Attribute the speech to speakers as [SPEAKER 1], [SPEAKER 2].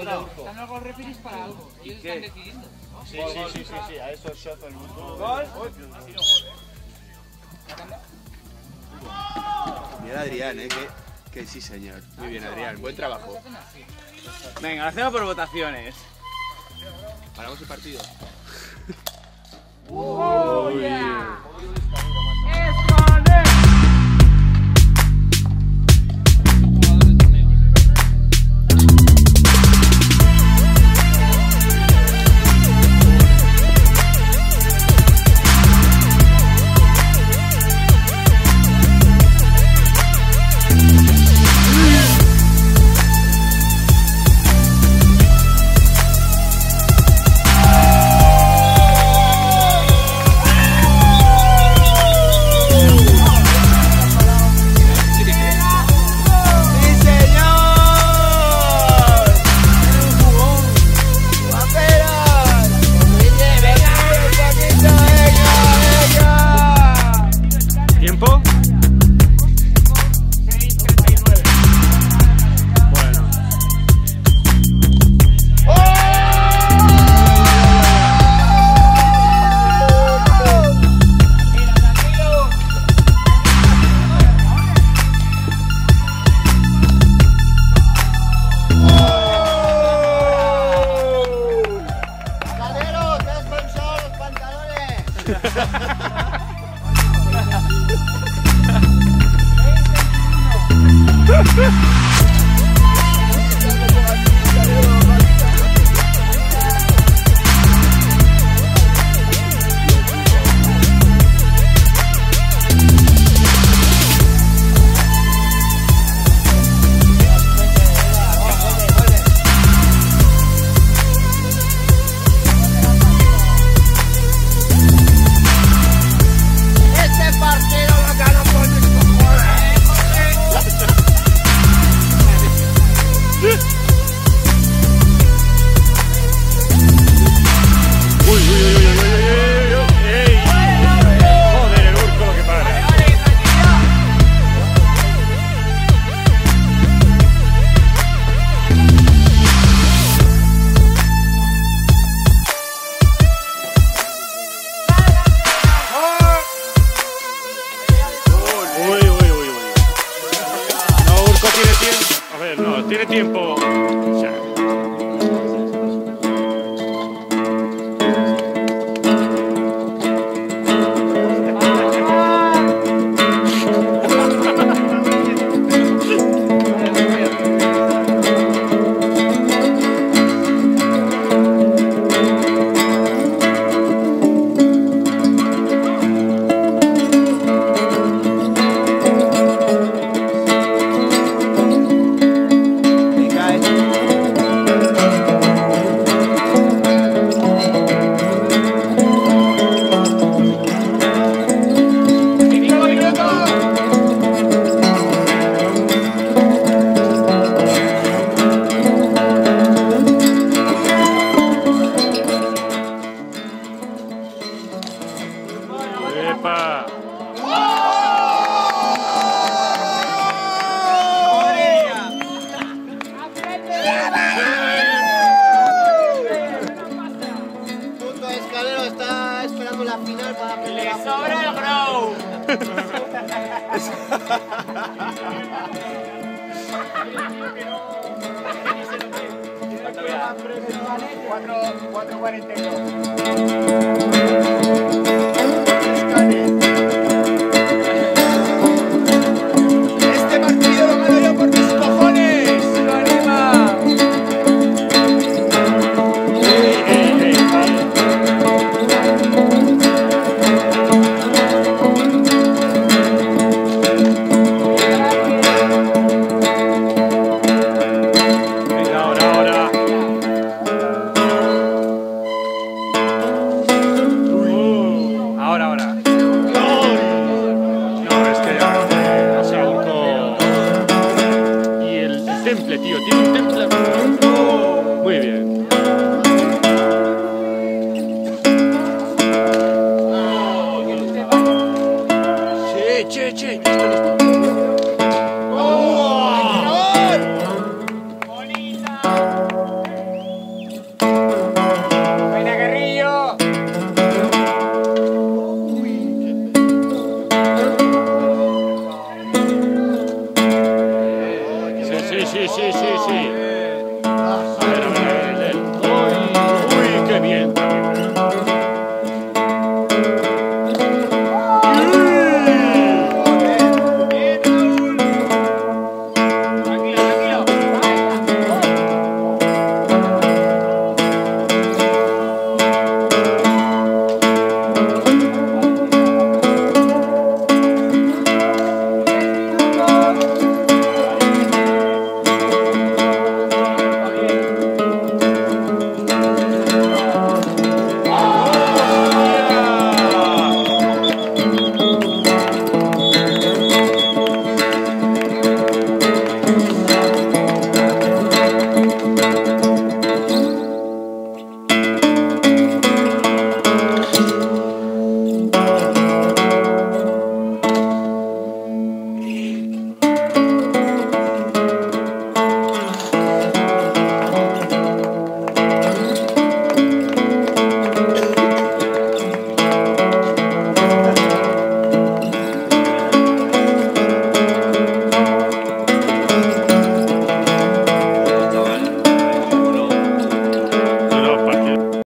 [SPEAKER 1] Urco.
[SPEAKER 2] Están los referees para algo. Ellos están decidiendo.
[SPEAKER 1] Sí, sí, sí, sí, sí, a eso es shot el Urco.
[SPEAKER 2] Gol.
[SPEAKER 1] Ya, Bien Adrián, eh, que, que sí señor. Muy bien Adrián, buen trabajo.
[SPEAKER 2] Venga, lo hacemos por votaciones.
[SPEAKER 1] Paramos el partido. ¡Sí, 4.42.